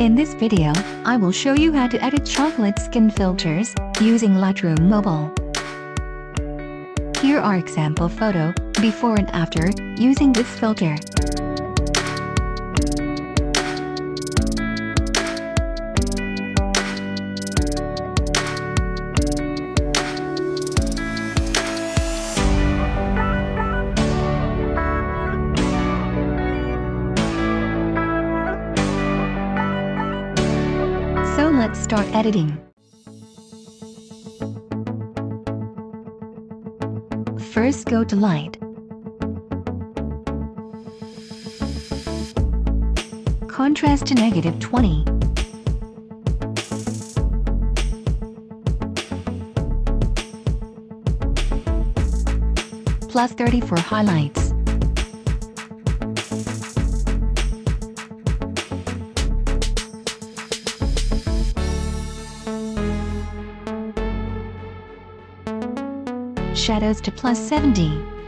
In this video, I will show you how to edit chocolate skin filters using Lightroom Mobile. Here are example photo, before and after, using this filter. Editing. First go to light. Contrast to negative 20. Plus 30 for highlights. Shadows to plus 70.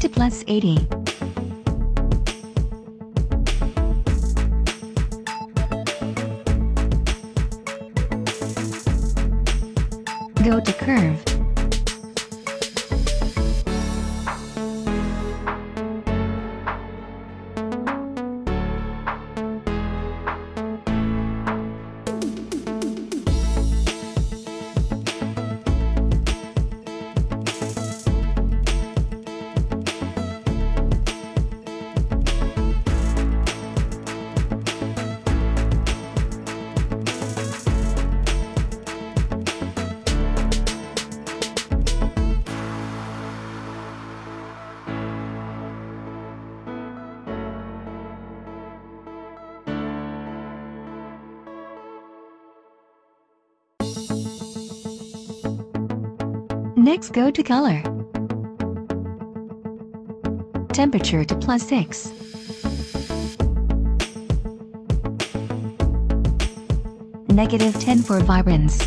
To plus 80. Go to curve. Next go to color. Temperature to plus 6. Negative 10 for vibrance.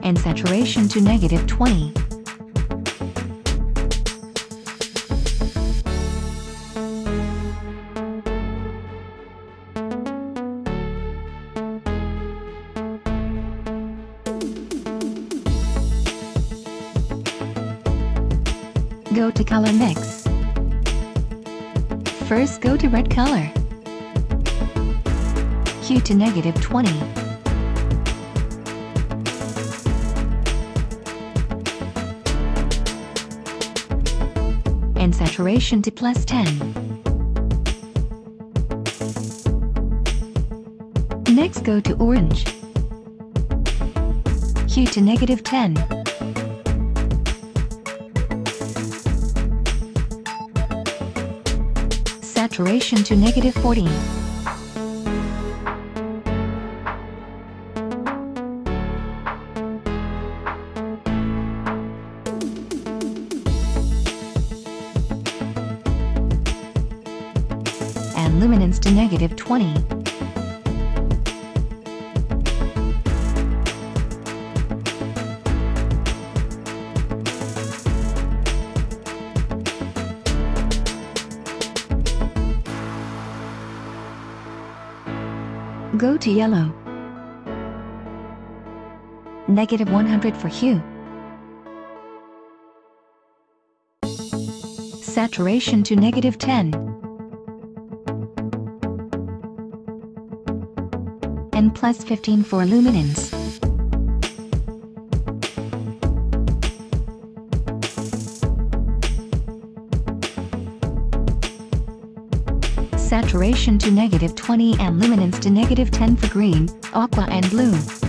And saturation to negative 20. Go to color mix. First go to red color. Hue to negative 20. And saturation to plus 10. Next go to orange. Hue to negative 10. Saturation to negative 40. And luminance to negative 20. Go to yellow. Negative 100 for hue. Saturation to negative 10. And plus 15 for luminance. Saturation to negative 20 and luminance to negative 10 for green, aqua and blue.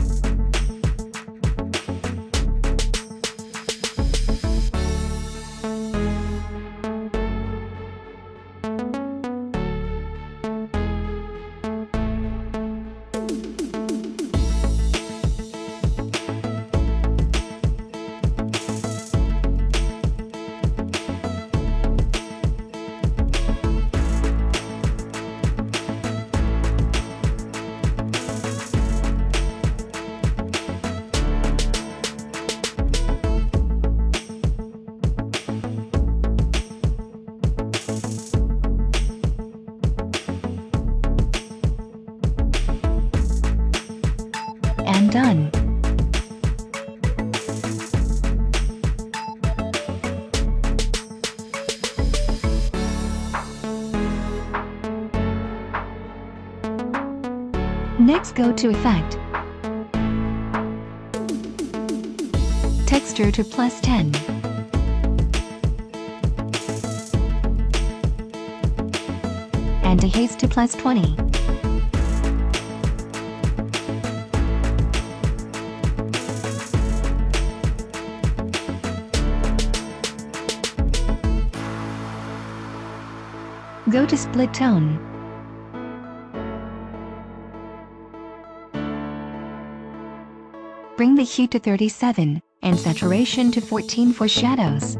Next go to Effect. Texture to plus 10. And dehaze to plus 20. Go to split tone. Bring the hue to 37, and saturation to 14 for shadows.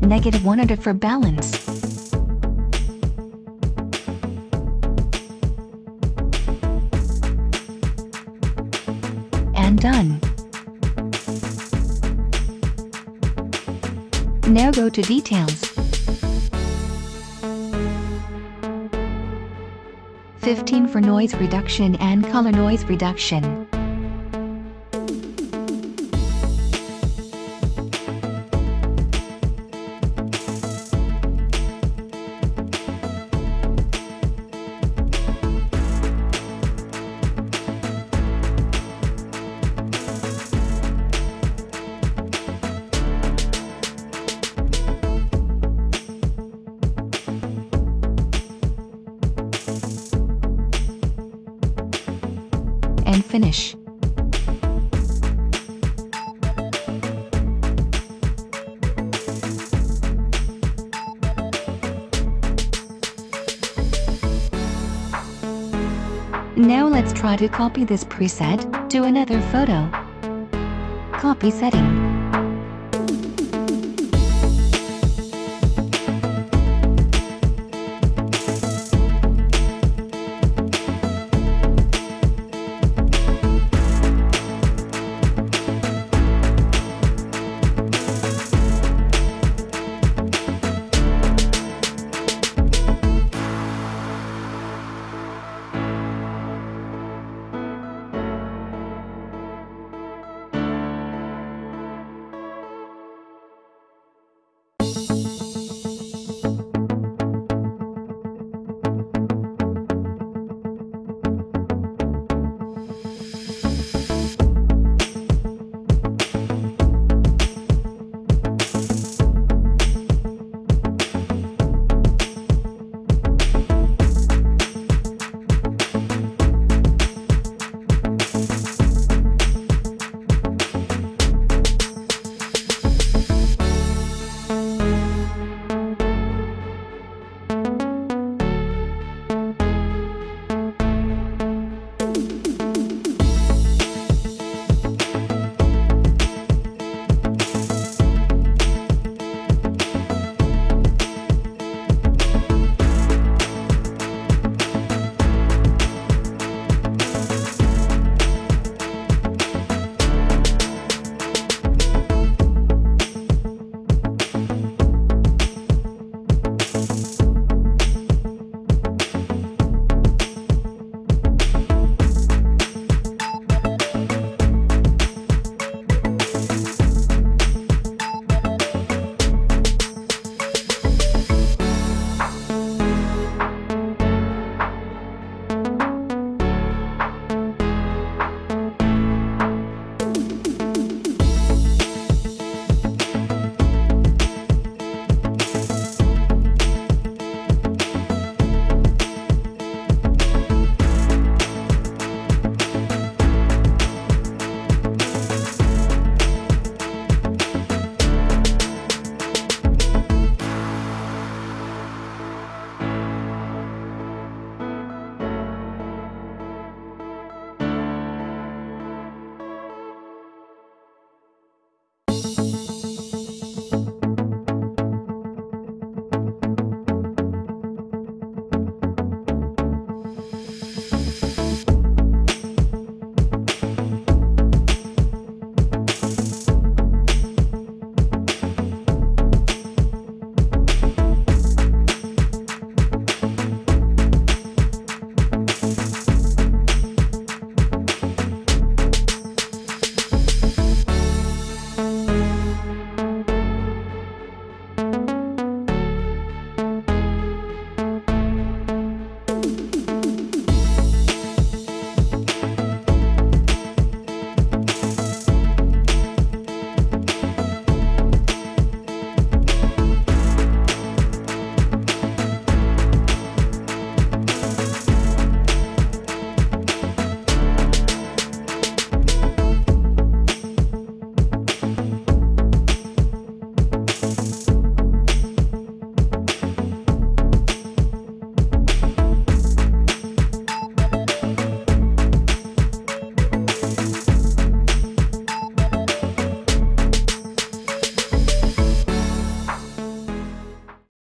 Negative 100 for balance. Go to details. 15 for noise reduction and color noise reduction. Finish. Now let's try to copy this preset to another photo. Copy settings.